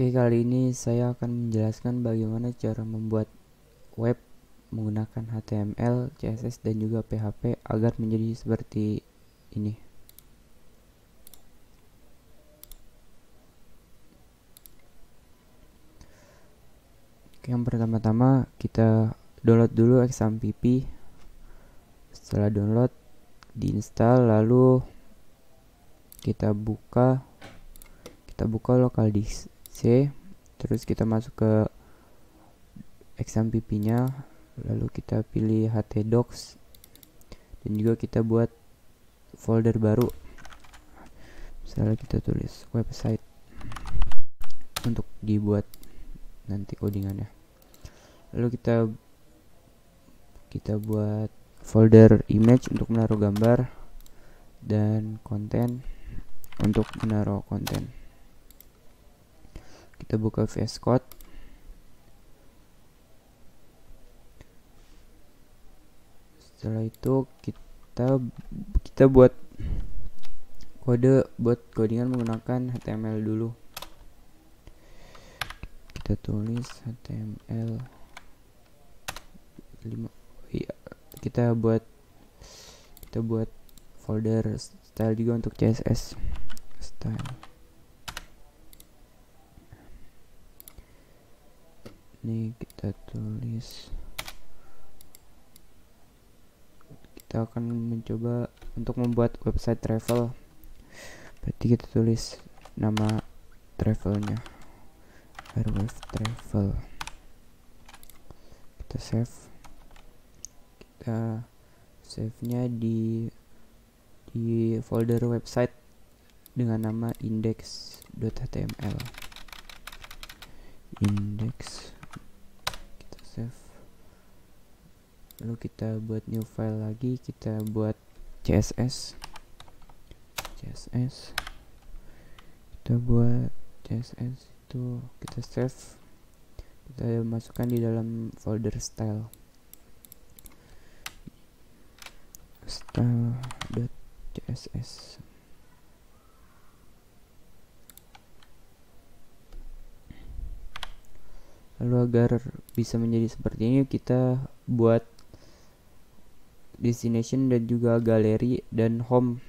Oke, kali ini saya akan menjelaskan bagaimana cara membuat web menggunakan HTML, CSS, dan juga PHP agar menjadi seperti ini. Oke, yang pertama-tama kita download dulu XAMPP. Setelah download, diinstal lalu kita buka kita buka lokal disk C terus kita masuk ke XAMPP nya lalu kita pilih htdocs dan juga kita buat folder baru. Misalnya kita tulis website untuk dibuat nanti codingannya. Lalu kita kita buat folder image untuk menaruh gambar dan konten untuk menaruh konten kita buka VS Code. Setelah itu kita kita buat kode buat codingan menggunakan HTML dulu. Kita tulis HTML 5 iya kita buat kita buat folder style juga untuk CSS style ini kita tulis. Kita akan mencoba untuk membuat website travel. Berarti kita tulis nama travelnya. Airwave travel. Kita save. Kita save nya di di folder website dengan nama index.html index save lalu kita buat new file lagi kita buat css css kita buat css itu kita save. Kita masukkan di dalam folder style. Style.css lalu agar bisa menjadi seperti ini kita buat destination dan juga galeri dan home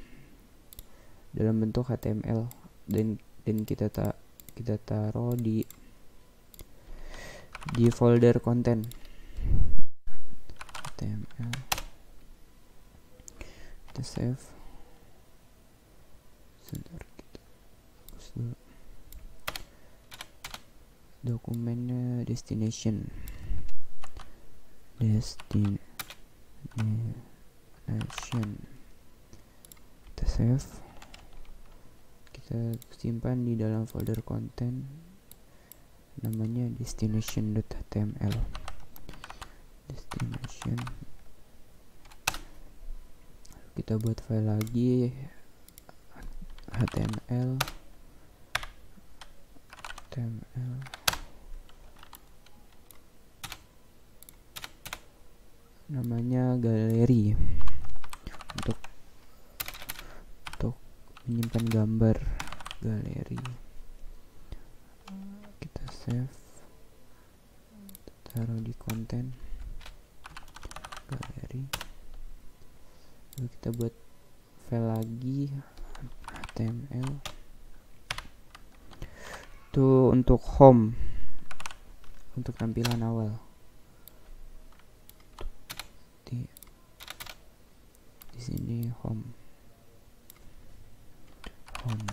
dalam bentuk HTML dan dan kita tak kita taruh di di folder konten. HTML kita save sebentar kita hapus dulu dokumennya destination. Destination. Kita save. Kita simpan di dalam folder konten namanya destination.html destination. Kita buat file lagi. Html html namanya galeri. Untuk untuk menyimpan gambar galeri. Kita save. Kita taruh di konten galeri. Lalu kita buat file lagi html itu untuk home untuk tampilan awal di di sini home home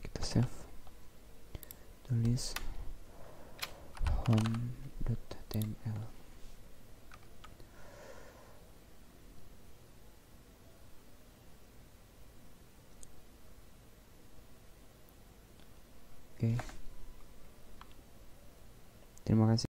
kita save tulis home.html oke okay. terima kasih